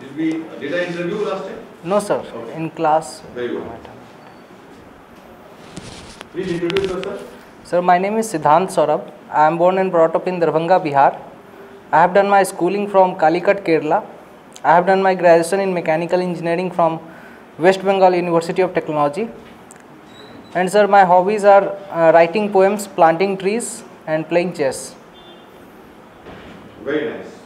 Did we, did I interview last time? No, sir. Okay. In class. Very good. Please introduce yourself. Sir, my name is Siddhant Saurabh. I am born and brought up in Darbhanga, Bihar. I have done my schooling from Calicut, Kerala. I have done my graduation in mechanical engineering from West Bengal University of Technology. And sir, my hobbies are uh, writing poems, planting trees, and playing chess. Very nice.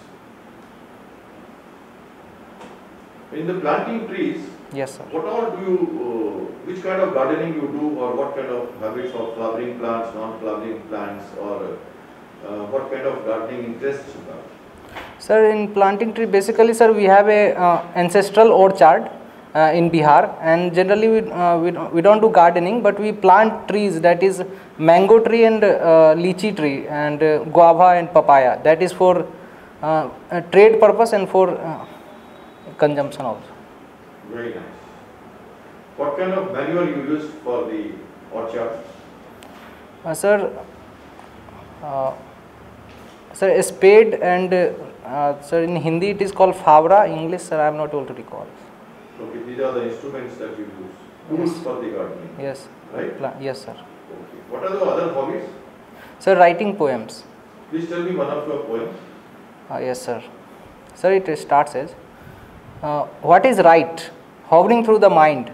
In the planting trees, Yes, sir. what all do you, uh, which kind of gardening you do or what kind of habits of flowering plants, non-flowering plants or uh, what kind of gardening interests you have? Sir, in planting tree, basically, sir, we have a uh, ancestral orchard uh, in Bihar, and generally we, uh, we don't- we don't do gardening, but we plant trees. That is mango tree and uh, lychee tree, and uh, guava and papaya. That is for trade purpose and for consumption also. Very nice. What kind of manure you use for the orchard? Uh, sir, uh, sir, a spade and uh, sir, in Hindi it is called fabra. English, sir, I am not able to recall. Okay, these are the instruments that you use. Tools Yes. for the gardening. Yes, Right? pla- yes, sir. Okay. What are the other hobbies? Sir, writing poems. Please tell me one of your poems. Uh, yes, sir. Sir, it starts as uh, What is right? Hovering through the mind.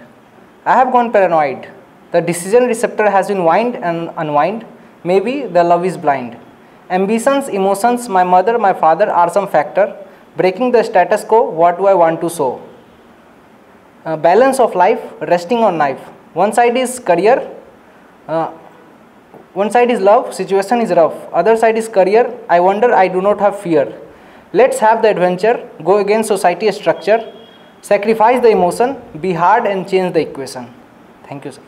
I have gone paranoid. The decision receptor has been wind and unwind. Maybe the love is blind. Ambitions, emotions, my mother, my father are some factor. Breaking the status quo, what do I want to sow? Uh, balance of life, resting on knife. One side is career, uh, one side is love, situation is rough. Other side is career. I wonder, I do not have fear. Let's have the adventure, go against society structure, sacrifice the emotion, be hard and change the equation. Thank you, sir.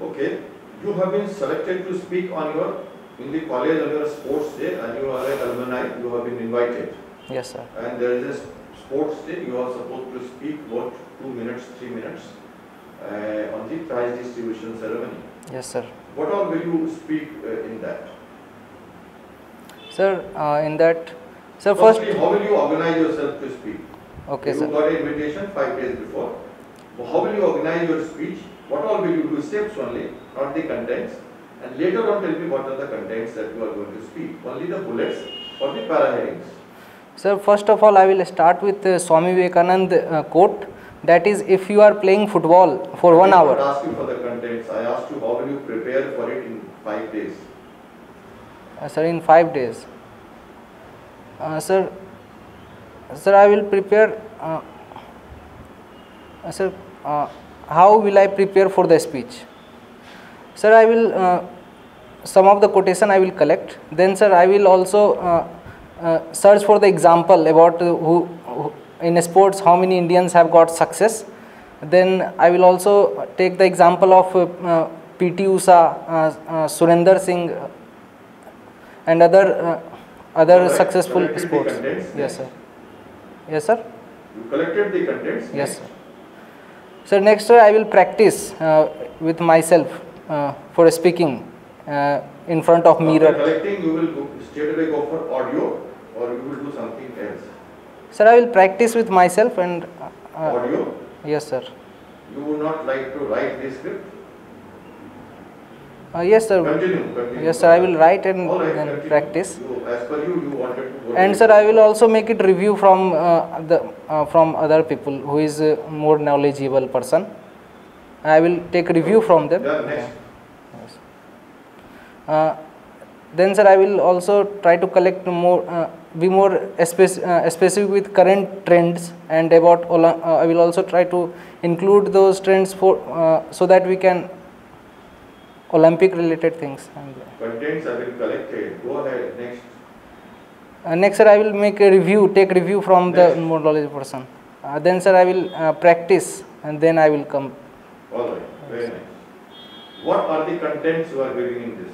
Okay, you have been selected to speak on your, in the college on your sports day and you are an alumni, you have been invited. Yes, sir. And there is a sports day, you are supposed to speak about two minutes, three minutes uh, on the prize distribution ceremony. Yes, sir. What all will you speak uh, in that? Sir, uh, in that, sir, first, Firstly, how will you organize yourself to speak? okay, you sir. got an invitation five days before. How will you organize your speech? What all will you do? Steps only, not the contents. And later on, tell me what are the contents that you are going to speak. Only the bullets or the para headings. Sir, first of all, I will start with uh, Swami Vivekanand uh, quote that is, if you are playing football for one I did hour, I ask you for the contents. I asked you how will you prepare for it in five days. Uh, sir, in five days. Uh, sir, sir, I will prepare. Uh, uh, sir, uh, how will I prepare for the speech? Sir, I will. Some of the quotation I will collect. Then, sir, I will also search for the example about who, who in sports how many Indians have got success. Then I will also take the example of uh, P.T. Usha, uh, uh, Surinder Singh, and other other successful sports. Yes, yes. sir. Yes, sir. You collected the contents. Yes, sir. Sir, next sir, I will practice uh, with myself uh, for speaking uh, in front of After mirror. collecting, you will go, straight away go for audio or you will do something else. Sir, I will practice with myself and uh, Audio, yes, sir. you would not like to write the script? Uh, yes, sir. Continue, continue. Yes, sir. I will write and right, practice. You, as per you, you wanted to go. And sir, I will also make it review from uh, the uh, from other people who is uh, more knowledgeable person. I will take review from them. Yeah, next. Yes. Uh, then sir, I will also try to collect more, uh, be more uh, specific with current trends and about. Uh, I will also try to include those trends for uh, so that we can Olympic related things. Contents have been collected. Go ahead, next. uh, next, sir, I will make a review, take review from the Next. more knowledgeable person. Uh, then, sir, I will uh, practice and then I will come. All right, very nice. What are the contents you are giving in this?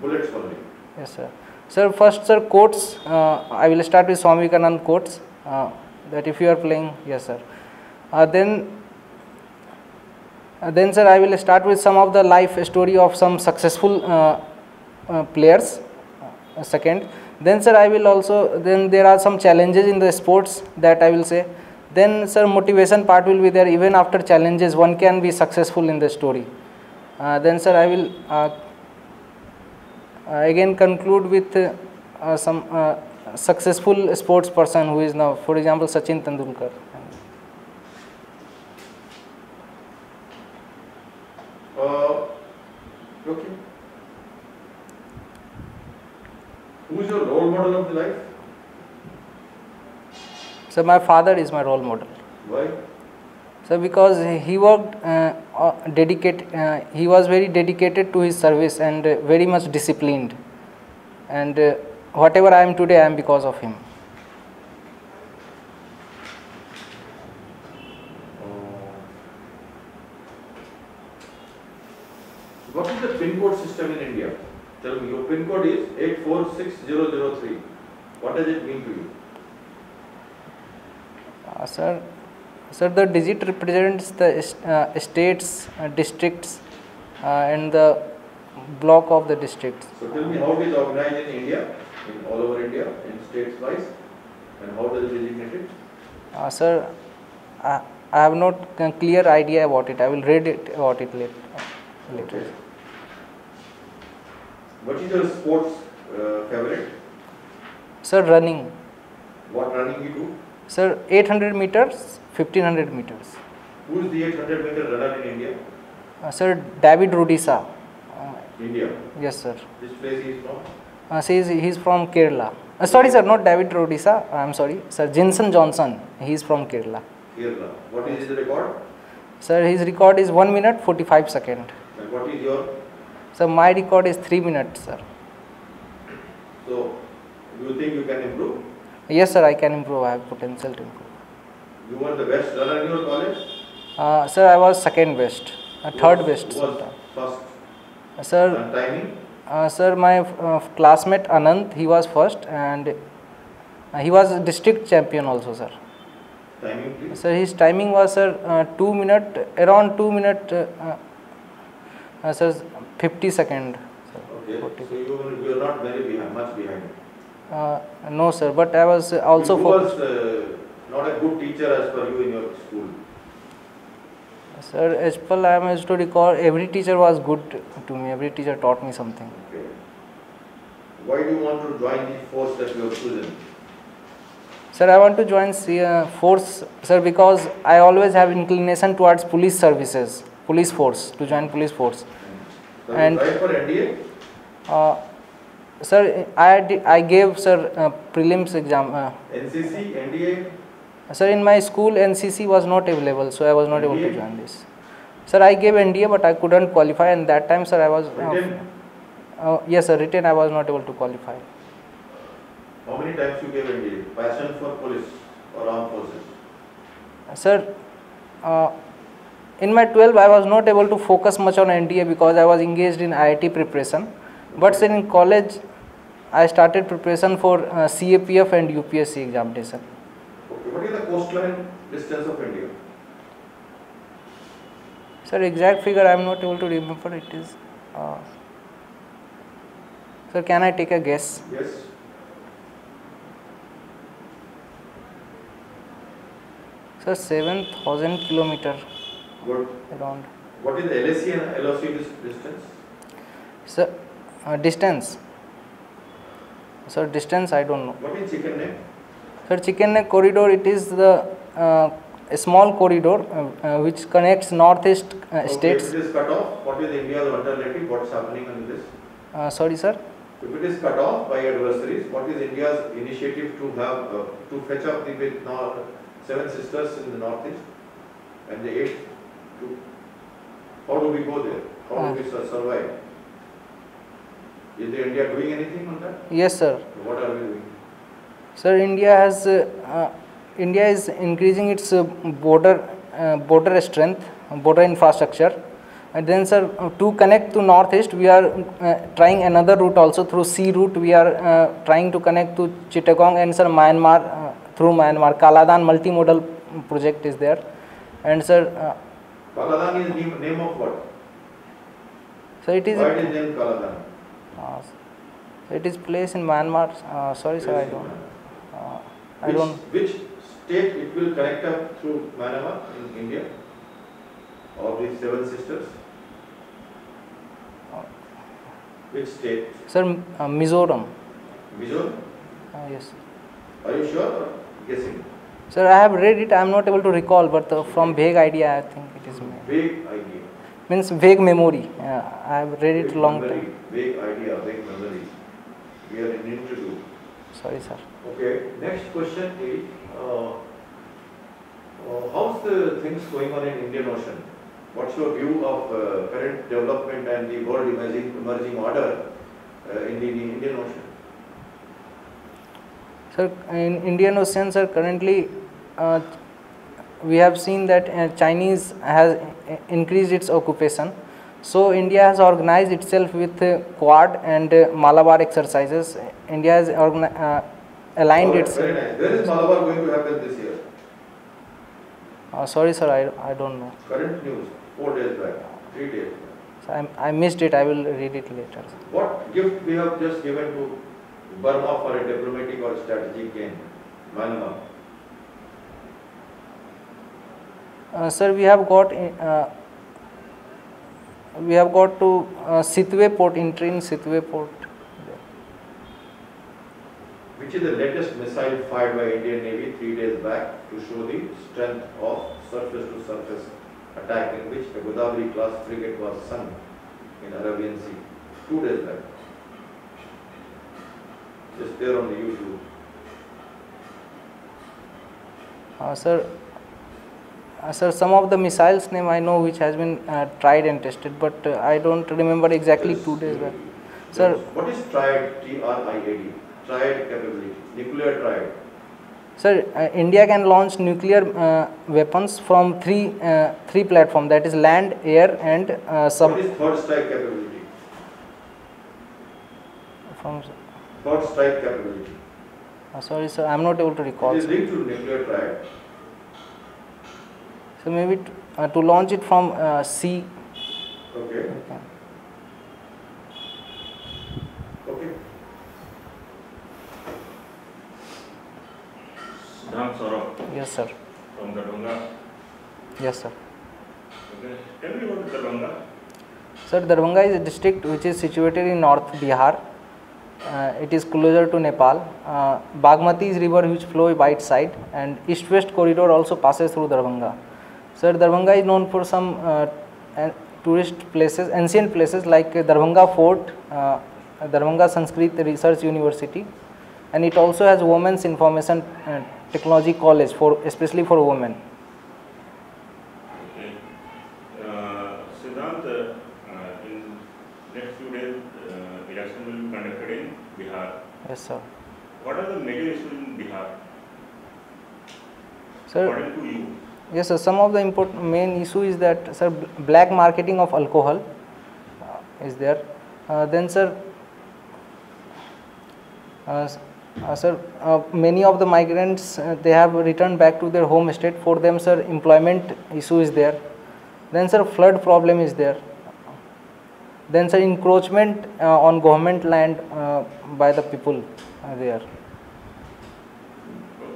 Bullets only. Yes, sir. Sir, first, sir, quotes. Uh, I will start with Swami Vivekanand quotes. Uh, that if you are playing, yes, sir. Uh, then, uh, then, sir, I will start with some of the life story of some successful uh, uh, players. Uh, second, then sir i will also then there are some challenges in the sports that i will say. Then sir motivation part will be there. Even after challenges one can be successful in the story. Uh, then sir i will uh, uh, again conclude with uh, uh, some uh, successful sports person who is now for example sachin tendulkar Uh, okay. Who is your role model of the life? so my father is my role model Why? So because he worked uh, uh, dedicate, uh, he was very dedicated to his service and very much disciplined. And uh, whatever I am today, I am because of him. What is the pin code system in India? Tell me, your pin code is 846003. What does it mean to you? Uh, sir, sir, the digit represents the uh, states, uh, districts, uh, and the block of the districts. So tell me how it is organized in India, in all over India, in states wise, and how does it designate it? Uh, sir, I, I have not clear idea about it. I will read it about it later. later. Okay. What is your sports uh, favorite? Sir, running. What running you do? Sir, 800 meters, 1500 meters. Who is the 800 meter runner in India? Uh, sir, David Rudisha. Uh, India. yes, sir. Which place he is from? Uh, he is, he is from Kerala. Uh, sorry, sir, not David Rudisha. I am sorry. Sir, Jinson Johnson. He is from Kerala. Kerala. What is his record? Sir, his record is 1 minute 45 second. And what is your? So, my record is 3 minutes, sir. So, do you think you can improve? Yes, sir, I can improve. I have potential to improve. You were the best runner in your college? Uh, sir, I was second best. Uh, third was- best. Was first? Uh, sir, And timing? Uh, sir, my uh, classmate Anand, he was first and uh, he was district champion also, sir. Timing, please. Sir, his timing was, sir, uh, 2 minute, around 2 minute, sir, 50 second. Okay. 40. So you were, you were not very behind, much behind. Uh, no, sir, but I was also Who was uh, not a good teacher as per you in your school? Sir, as per I am used to recall, every teacher was good to me, every teacher taught me something. Okay. Why do you want to join the force that you have chosen? Sir, I want to join uh, force, sir, because I always have inclination towards police services, police force, to join police force. So And- for NDA? Uh, sir, I, I gave, sir, uh, prelims exam. Uh, NCC, NDA? sir, in my school, NCC was not available, so I was not able to join this. Sir, I gave NDA, but I couldn't qualify, and that time, sir, I was. Uh, Written? uh, yes, sir, written, I was not able to qualify. How many times you gave NDA? Passion for police or armed forces? Sir, uh, in my 12, I was not able to focus much on NDA because I was engaged in IIT preparation. But in college, I started preparation for uh, CAPF and UPSC examination. Okay. What is the coastline distance of India? Sir, exact figure I am not able to remember. It is. Uh, sir, can I take a guess? Yes. Sir, 7,000 kilometer Good. around. What is the LSC and LOC dis- distance? Sir, uh, distance. Sir, distance I don't know. What is chicken neck? Sir, chicken neck corridor, it is the uh, a small corridor uh, uh, which connects northeast uh, Okay, states. If it is cut off, what is India's alternative? What's happening on this? Uh, sorry, sir. If it is cut off by adversaries, what is India's initiative to have, uh, to fetch up the with nor- seven sisters in the northeast and the eight? To, how do we go there? How do we survive? Is the India doing anything on that? Yes, sir. What are we doing? Sir, India has uh, uh, India is increasing its uh, border uh, border strength, border infrastructure. And then, sir, uh, to connect to northeast, we are uh, trying another route also through sea route. We are trying to connect to Chittagong and sir Myanmar through Myanmar. Kaladan multimodal project is there, and sir, Kaladan is name, name of what? so it is. Why it is named Kaladan? Uh, It is placed in Myanmar. Uh, sorry, sir, I don't. Uh, I Which, don't. which state it will connect up through Myanmar in India? Of the seven sisters? Which state? Sir, uh, Mizoram. Mizoram? Uh, yes. Are you sure or guessing? Sir, I have read it. I am not able to recall, but uh, from vague idea, I think it is. Vague idea. means vague memory. Yeah, I have read it Vague long memory, time. Vague idea, vague memory. We are in interview. Sorry, sir. Okay, next question is, uh, uh, how's the things going on in Indian Ocean? What's your view of uh, current development and the world emerging, emerging order uh, in the Indian Ocean? Sir, in Indian Ocean, sir, currently uh, we have seen that uh, Chinese has increased its occupation. So India has organized itself with uh, Quad and uh, Malabar exercises. India has uh, aligned Alright, its. Very nice. Where is Malabar going to happen this year? Uh, sorry, sir, I, I don't know. Current news, four days back, three days back. So I, I missed it. I will read it later. sir. What gift we have just given to Burma for a diplomatic or strategic gain? Myanmar. Uh, sir, we have got uh, we have got to uh, Sittwe port, entry in Sittwe port. Which is the latest missile fired by Indian Navy three days back to show the strength of surface to surface attack in which a Godavari class frigate was sunk in Arabian Sea two days back. Just there on the YouTube. Uh, sir, uh, sir, some of the missiles name I know which has been uh, tried and tested, but uh, I don't remember exactly two days back. Sir, What is triad, T-R-I-A-D? Triad capability, nuclear triad. sir, uh, India can launch nuclear uh, weapons from three uh, three platform that is land, air, and uh, sub. What is third strike capability? From, Third strike capability. uh, sorry, sir, I am not able to recall. It is linked to nuclear triad. So maybe t- uh, to launch it from uh, sea. Okay. we can. Okay. Siddhant Saurabh Yes, sir. from Darbhanga. Yes, sir. Okay. Tell me about Darbhanga. Sir, Darbhanga is a district which is situated in North Bihar. Uh, it is closer to Nepal. Uh, Bagmati is river which flows by its side, and east-west corridor also passes through Darbhanga. Sir, Darbhanga is known for some uh, tourist places, ancient places like Darbhanga Fort, uh, Darbhanga Sanskrit Research University, and it also has Women's Information Technology College for especially for women. Uh, uh, in next few days, election will be conducted in Bihar. Yes, sir. What are the major issues in Bihar, Sir. according to you? Yes, sir. Some of the important main issue is that, sir, black marketing of alcohol uh, is there. Uh, then, sir, uh, uh, sir, uh, many of the migrants uh, they have returned back to their home state. For them, sir, employment issue is there. Then, sir, flood problem is there. Then, sir, encroachment uh, on government land uh, by the people are there.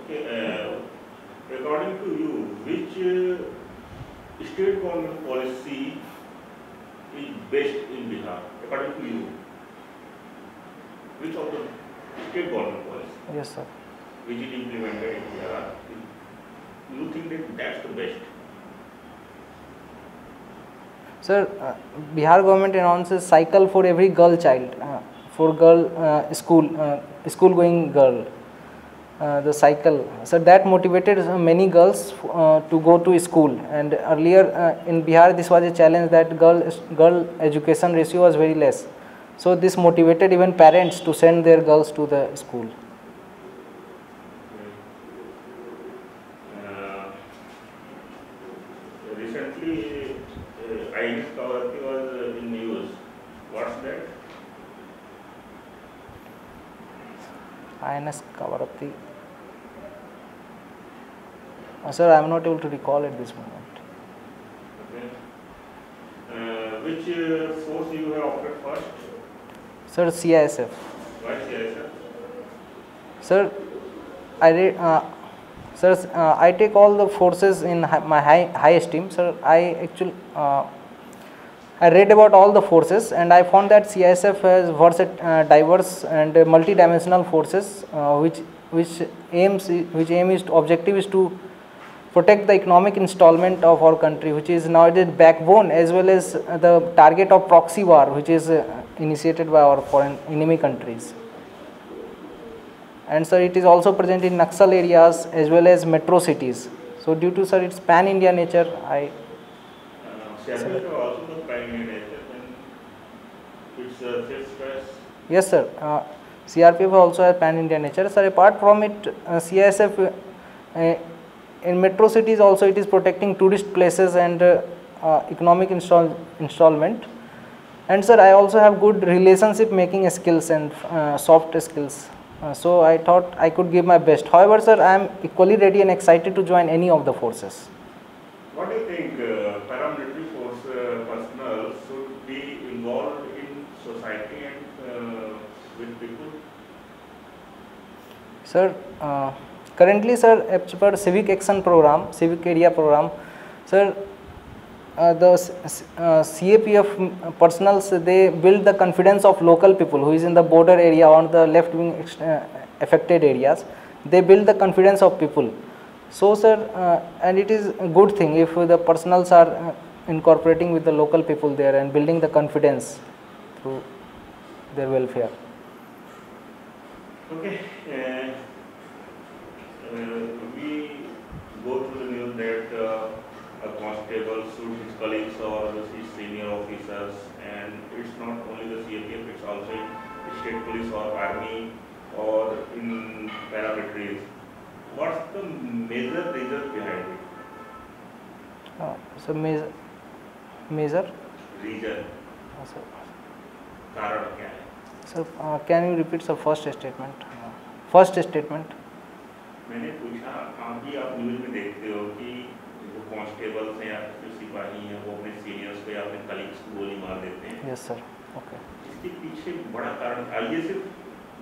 Okay. Uh, according to you, which uh, state government policy is best in Bihar? According to you, which of the state government policy? Yes, sir. which is implemented in Bihar, you think that that's the best? Sir, uh, Bihar government announces cycle for every girl child, uh, for girl uh, school, school going girl. Uh, the cycle. So that motivated uh, many girls uh, to go to school. And earlier in Bihar, this was a challenge that girl girl education ratio was very less. So this motivated even parents to send their girls to the school. Recently, uh, INS Kawati was uh, in news. What's that? INS Kavaratti. Uh, sir, I am not able to recall at this moment. Okay. Uh, which uh, force you have opted first? Sir, CISF. Why CISF? Sir, I re- uh, sir, uh, I take all the forces in hi- my high, high esteem. Sir, I actually uh, I read about all the forces and I found that CISF has versat- uh, diverse and multi-dimensional forces, uh, which which aims which aim is to, objective is to protect the economic installment of our country, which is now the backbone as well as the target of proxy war, which is uh, initiated by our foreign enemy countries and sir it is also present in Naxal areas as well as metro cities. So due to sir its pan India nature, I yes sir. Uh, CRPF also has pan India nature. Sir apart from it, uh, CISF uh, in metro cities also it is protecting tourist places and uh, uh, economic install installment. And sir I also have good relationship making skills and uh, soft skills. Uh, so I thought I could give my best. However, sir, I am equally ready and excited to join any of the forces. What do you think uh, paramilitary force uh, personnel should be involved in society and uh, with people? Sir, uh, currently, sir, as per civic action program, civic area program, sir, the s- s- uh, CAPF personals they build the confidence of local people who is in the border area or the left wing uh, affected areas. They build the confidence of people. So, sir, uh, and it is a good thing if the personals are uh, incorporating with the local people there and building the confidence through their welfare. Okay. Uh, uh, colleagues or his senior officers, and it's not only the CAPF, it's also state police or army or in paramilitaries. What's the major reason behind it? Uh, so, major, major Reason, uh, sir. कारण क्या है Sir, uh, can you repeat the first statement? Uh, First statement. मैंने पूछा आप भी आप news में देखते हो कि जो कांस्टेबल्स हैं या जो सिपाही हैं वो अपने सीनियर्स को या अपने कलीग्स को गोली मार देते हैं। Yes, sir. Okay. इसके पीछे बड़ा कारण आ, ये सिर्फ़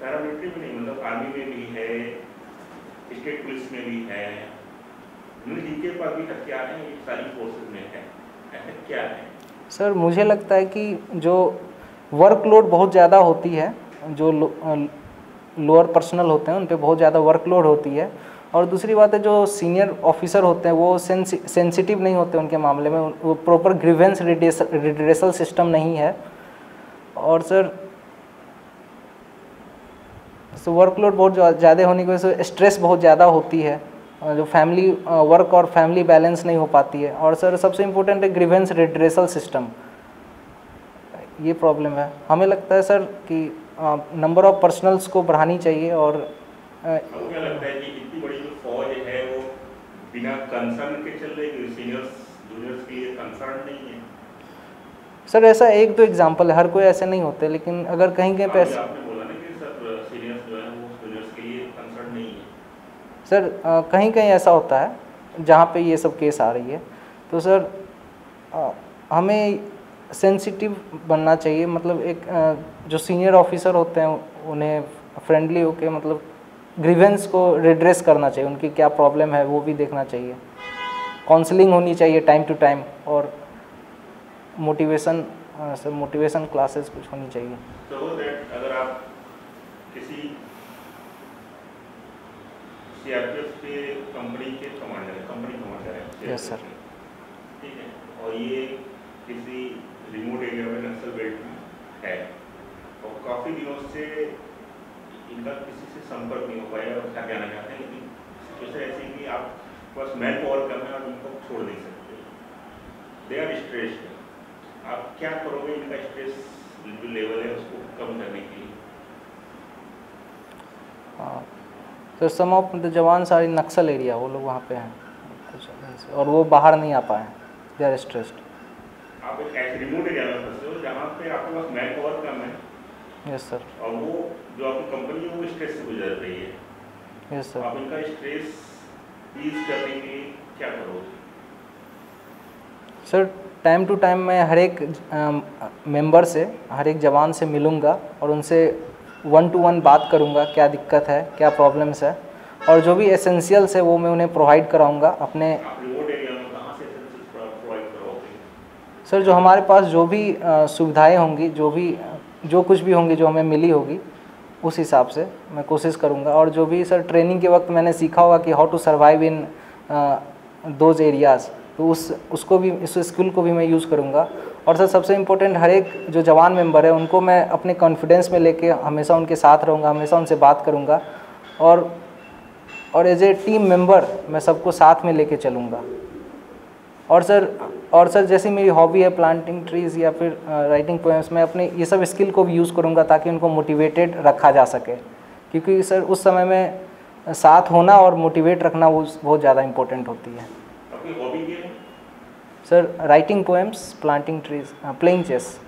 पैरामिलिट्री में नहीं मतलब आर्मी में भी है स्टेट पुलिस में भी है। जिनके पास भी हथियार हैं ये सारी फोर्सेस में है। ऐसा क्या है? सर मुझे लगता है कि जो वर्कलोड बहुत ज़्यादा होती है जो लोअर पर्सनल होते हैं उन पे बहुत ज़्यादा वर्कलोड होती है। और दूसरी बात है जो सीनियर ऑफिसर होते हैं वो सेंसिटिव नहीं होते उनके मामले में वो प्रॉपर ग्रीवेंस रिड्रेसल सिस्टम नहीं है। और सर सो वर्कलोड बहुत ज़्यादा होने की वजह से स्ट्रेस बहुत ज़्यादा होती है जो फैमिली वर्क और फैमिली बैलेंस नहीं हो पाती है। और सर सबसे इम्पोर्टेंट है ग्रीवेंस रिड्रेसल सिस्टम ये प्रॉब्लम है। हमें लगता है सर कि नंबर ऑफ़ पर्सनल्स को बढ़ानी चाहिए और अ, आपको क्या लगता है कि इतनी बड़ी जो फौज है वो बिना कंसर्न के चल रही सीनियर्स जूनियर्स के लिए कंसर्न नहीं है। सर ऐसा एक दो एग्जांपल है हर कोई ऐसे नहीं होते लेकिन अगर कहीं कहीं पे अभी ऐसे- आपने बोला ना कि सर सीनियर्स जो है वो जूनियर्स के लिए कंसर्न नहीं है। सर कहीं कहीं ऐसा होता है जहाँ पे ये सब केस आ रही है। तो सर अ, हमें सेंसिटिव बनना चाहिए मतलब एक अ, जो सीनियर ऑफिसर होते हैं उन्हें फ्रेंडली होके मतलब ग्रीवेंस को रिड्रेस करना चाहिए उनकी क्या प्रॉब्लम है वो भी देखना चाहिए। काउंसलिंग होनी चाहिए टाइम टू टाइम और मोटिवेशन सर मोटिवेशन क्लासेस कुछ होनी चाहिए। दैट अगर आप किसी सीआरपीएफ के कंपनी के कमांडर कंपनी कमांडर हैं Yes, sir. ठीक है? और ये किसी रिमोट एरिया में नक्सल बेल्ट में है और काफ़ी दिनों से इनका किसी से संपर्क नहीं हो पाया और क्या कहना चाहते हैं? लेकिन सिचुएशन ऐसी है कि आप बस मैन पावर कम है और इनको छोड़ नहीं सकते। दे आर स्ट्रेस्ड आप क्या करोगे? इनका स्ट्रेस जो लेवल है उसको कम करने के लिए। सर सम ऑफ़ द जवान सारी नक्सल एरिया वो लोग वहाँ पे हैं। और वो बाहर नहीं आ पाए। दे आर स्ट्रेस्ड आप एक ऐसे रिमोट एरिया में फंसे हो जहाँ पे आपके पास मैन पावर कम है। यस सर और वो जो आपकी कंपनी है वो स्ट्रेस से गुजर रही है? यस सर आप इनका स्ट्रेस ईज करने के लिए क्या करोगे? सर टाइम टू टाइम मैं हर एक मेंबर से हर एक जवान से मिलूँगा और उनसे वन टू वन बात करूँगा क्या दिक्कत है क्या प्रॉब्लम्स है। और जो भी एसेंशियल्स है वो मैं उन्हें प्रोवाइड कराऊँगा अपने सर जो हमारे पास जो भी अ, सुविधाएँ होंगी जो भी जो कुछ भी होंगी, जो हमें मिली होगी, उस हिसाब से मैं कोशिश करूँगा। और जो भी सर ट्रेनिंग के वक्त मैंने सीखा होगा कि how to survive in those areas तो उस, उसको भी, इस स्किल को भी मैं यूज़ करूँगा। और सर सबसे इम्पोर्टेंट हर एक जो जवान मेंबर है, उनको मैं अपने कॉन्फिडेंस में लेके हमेशा उनके साथ रहूँगा, हमेशा उनसे बात करूँगा। और और एज ए टीम मेंबर मैं सबको साथ में लेके चलूँगा। और सर और सर जैसी मेरी हॉबी है प्लांटिंग ट्रीज़ या फिर राइटिंग पोएम्स मैं अपने ये सब स्किल को भी यूज़ करूँगा ताकि उनको मोटिवेटेड रखा जा सके। क्योंकि सर उस समय में साथ होना और मोटिवेट रखना वो बहुत ज़्यादा इम्पोर्टेंट होती है। आपकी हॉबी क्या है? Sir writing poems planting trees playing chess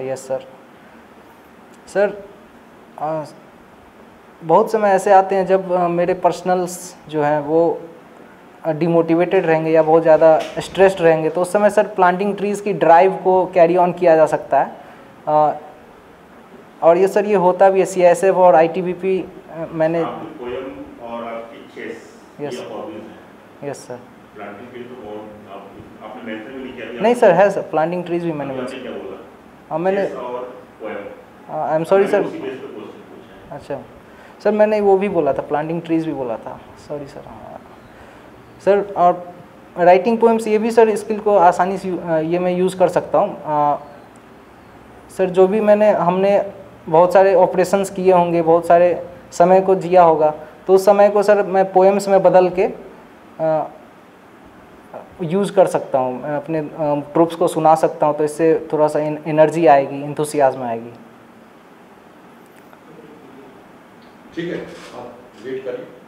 yes sir sir बहुत समय ऐसे आते हैं जब मेरे पर्सनल्स जो हैं वो डिमोटिवेटेड रहेंगे या बहुत ज़्यादा स्ट्रेस्ड रहेंगे तो उस समय सर प्लांटिंग ट्रीज़ की ड्राइव को कैरी ऑन किया जा सकता है। आ, और ये सर ये होता भी है सी एस एफ़ और आई टी बी पी मैंने आपकी पोएम और आपकी चेस Yes. ये हॉबीज हैं। यस सर तो नहीं सर है सर प्लांटिंग ट्रीज़ भी मैंने हाँ मैंने आई एम सॉरी सर अच्छा। सर, मैंने वो भी बोला था प्लांटिंग ट्रीज भी बोला था। सॉरी सर सर और राइटिंग पोएम्स ये भी सर स्किल को आसानी से ये मैं यूज़ कर सकता हूँ। सर जो भी मैंने, हमने बहुत सारे ऑपरेशंस किए होंगे, बहुत सारे समय को जिया होगा तो उस समय को सर मैं पोएम्स में बदल के यूज़ कर सकता हूँ। अपने ट्रुप्स को सुना सकता हूँ तो इससे थोड़ा सा एनर्जी आएगी इंथुसियाज्म आएगी। ठीक है? आप वेट करिए।